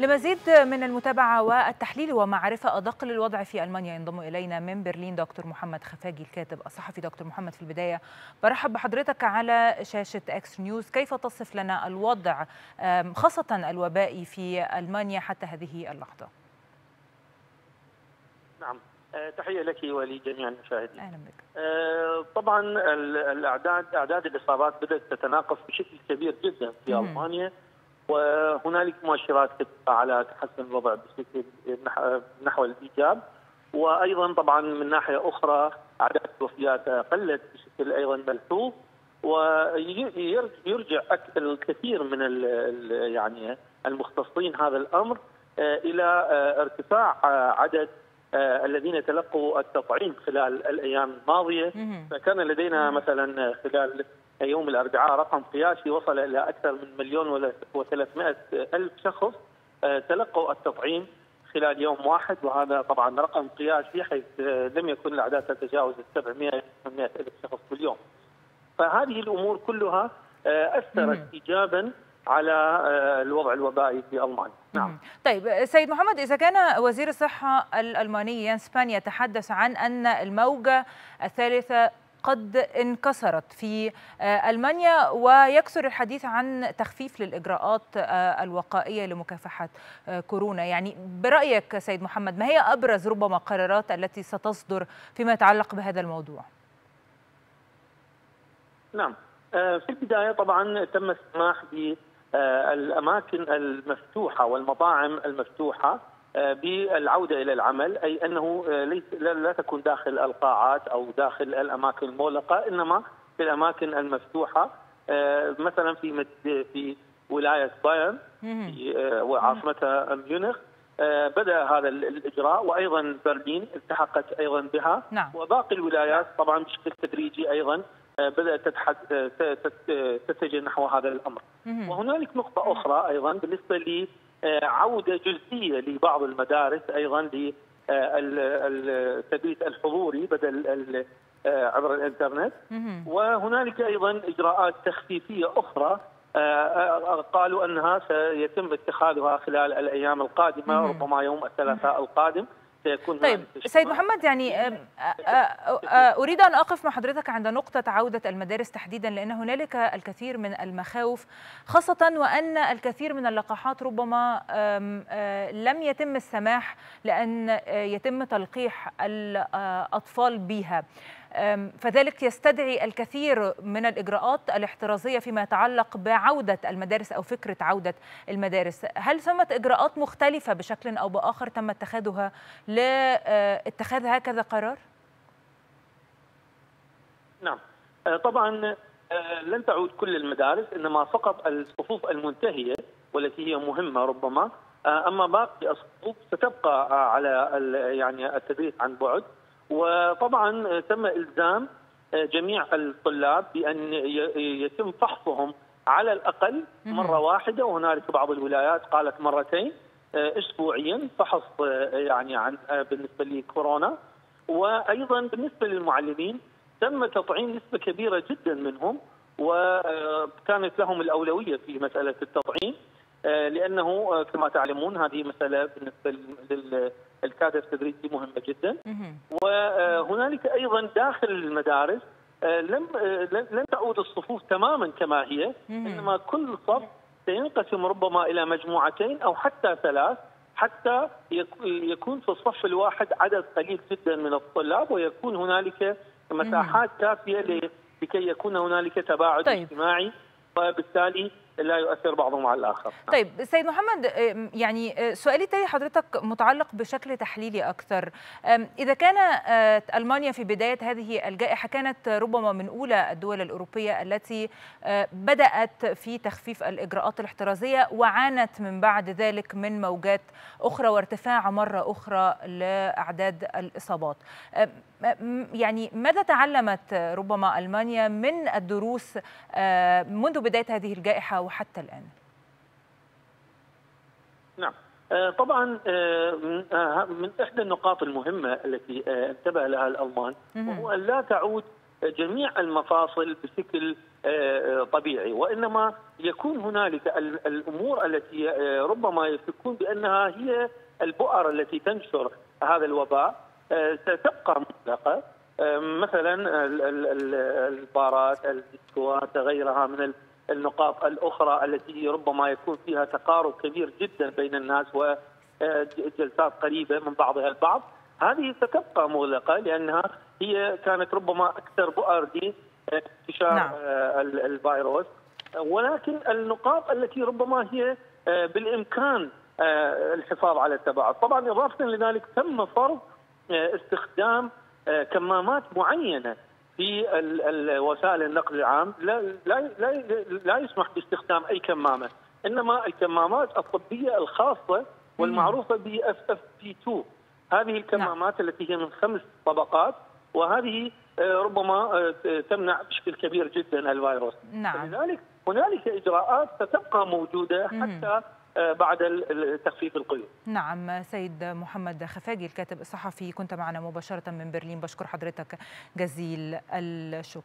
لمزيد من المتابعة والتحليل ومعرفة أدق للوضع في ألمانيا ينضم إلينا من برلين دكتور محمد خفاجي الكاتب الصحفي. دكتور محمد في البداية برحب بحضرتك على شاشة إكس نيوز كيف تصف لنا الوضع خاصة الوبائي في ألمانيا حتى هذه اللحظة؟ نعم. تحية لك ولجميع المشاهدين. أهلا بك. طبعا الأعداد أعداد الإصابات بدأت تتناقص بشكل كبير جدا في. ألمانيا. وهنالك مؤشرات على تحسن الوضع بشكل نح- نحو الإيجاب. وأيضا طبعا من ناحية أخرى أعداد الوفيات قلت بشكل أيضا ملحوظ. ويرجع الكثير من يعني المختصين هذا الأمر آه، إلى آه، ارتفاع آه، عدد الذين تلقوا التطعيم خلال الأيام الماضية. مهم. فكان لدينا مثلا خلال يوم الأربعاء رقم قياسي وصل إلى أكثر من مليون و300 ألف شخص آه، تلقوا التطعيم خلال يوم واحد وهذا طبعا رقم قياسي حيث آه، لم يكن الاعداد تتجاوز ال 700 800 ألف شخص كل يوم. فهذه الأمور كلها آه، أثرت مم. ايجابا على الوضع الوبائي في ألمانيا. نعم. طيب سيد محمد إذا كان وزير الصحة الألماني يانس بان يتحدث عن أن الموجة الثالثة قد انكسرت في آه، ألمانيا ويكثر الحديث عن تخفيف للإجراءات آه، الوقائية لمكافحة آه، كورونا. يعني برأيك سيد محمد ما هي أبرز ربما قرارات التي ستصدر فيما يتعلق بهذا الموضوع؟ نعم. في البداية طبعا تم السماح بالأماكن المفتوحة والمطاعم المفتوحة آه، بالعودة إلى العمل أي أنه آه، ليس لا تكون داخل القاعات أو داخل الأماكن المغلقة إنما في الأماكن المفتوحة آه، مثلا في في ولاية بايرن وعاصمتها ميونخ بدأ هذا ال- الإجراء وأيضا برلين التحقت أيضا بها نعم. وباقي الولايات طبعا بشكل تدريجي أيضا آه، بدأت تتحد- آه، ت- تت- تتجه نحو هذا الأمر مهم. وهنالك نقطة أخرى أيضا بالنسبة لعودة جزئية لبعض المدارس أيضا للتدريس الحضوري بدل آه، عبر الإنترنت مهم. وهنالك أيضا إجراءات تخفيفية أخرى آه، آه، قالوا أنها سيتم اتخاذها خلال الأيام القادمة. ربما يوم الثلاثاء القادم سيكون طيب. سيد محمد يعني أريد أن أقف مع حضرتك عند نقطة عودة المدارس تحديدا لأن هنالك الكثير من المخاوف خاصة وأن الكثير من اللقاحات ربما لم يتم السماح لأن يتم تلقيح الاطفال بها فذلك يستدعي الكثير من الإجراءات الاحترازية فيما يتعلق بعودة المدارس أو فكرة عودة المدارس، هل ثمه إجراءات مختلفة بشكل أو بآخر تم اتخاذها لاتخاذ هكذا قرار؟ نعم. آه، طبعا آه، لن تعود كل المدارس إنما فقط الصفوف المنتهية والتي هي مهمة ربما. آه، أما باقي الصفوف ستبقى آه، على يعني التدريس عن بعد. وطبعا تم إلزام جميع الطلاب بأن يتم فحصهم على الأقل. مرة واحدة. وهنالك بعض الولايات قالت مرتين اسبوعيا فحص يعني عن بالنسبة لكورونا. وأيضا بالنسبة للمعلمين تم تطعيم نسبة كبيرة جدا منهم وكانت لهم الأولوية في مسألة التطعيم. لأنه آه، كما تعلمون هذه مسألة بالنسبة لل- للكادر التدريسي مهمة جدا. وهنالك أيضا داخل المدارس آه، لم آه، لن تعود الصفوف تماما كما هي. إنما كل صف سينقسم ربما إلى مجموعتين أو حتى ثلاث حتى يك- يكون في الصف الواحد عدد قليل جدا من الطلاب ويكون هنالك مساحات كافية لكي يكون هنالك تباعد طيب. اجتماعي وبالتالي لا يؤثر بعضهم على الآخر. طيب سيد محمد يعني أه، سؤالي تاني حضرتك متعلق بشكل تحليلي أكثر. إذا كان أه، ألمانيا في بداية هذه الجائحة كانت ربما من أولى الدول الأوروبية التي أه، بدأت في تخفيف الإجراءات الاحترازية وعانت من بعد ذلك من موجات أخرى وارتفاع مرة أخرى لأعداد الإصابات. يعني ماذا تعلمت ربما ألمانيا من الدروس منذ بداية هذه الجائحة وحتى الآن. نعم. آه، طبعا آه، من آه، من إحدى النقاط المهمة التي انتبه لها الألمان. وهو أن لا تعود جميع المفاصل بشكل طبيعي وإنما يكون هنالك الأمور التي ربما تكون بأنها هي البؤر التي تنشر هذا الوباء ستبقى مطلقة. مثلا البارات الديسكوات غيرها من النقاط الأخرى التي ربما يكون فيها تقارب كبير جدا بين الناس وجلسات قريبة من بعضها البعض. هذه ستبقى مغلقة لأنها هي كانت ربما أكثر بؤر لانتشار نعم. الفيروس. ولكن النقاط التي ربما هي بالإمكان الحفاظ على التباعد، طبعا إضافة لذلك تم فرض استخدام كمامات معينة في وسائل النقل العام لا لا لا, لا يسمح باستخدام أي كمامة، إنما الكمامات الطبية الخاصة والمعروفة ب FFP 2 هذه الكمامات نعم. التي هي من خمس طبقات وهذه ربما تمنع بشكل كبير جدا الفيروس نعم. لذلك هنالك إجراءات ستبقى موجودة حتى بعد تخفيف القيود نعم سيد محمد خفاجي الكاتب الصحفي كنت معنا مباشرة من برلين. بشكر حضرتك جزيل الشكر.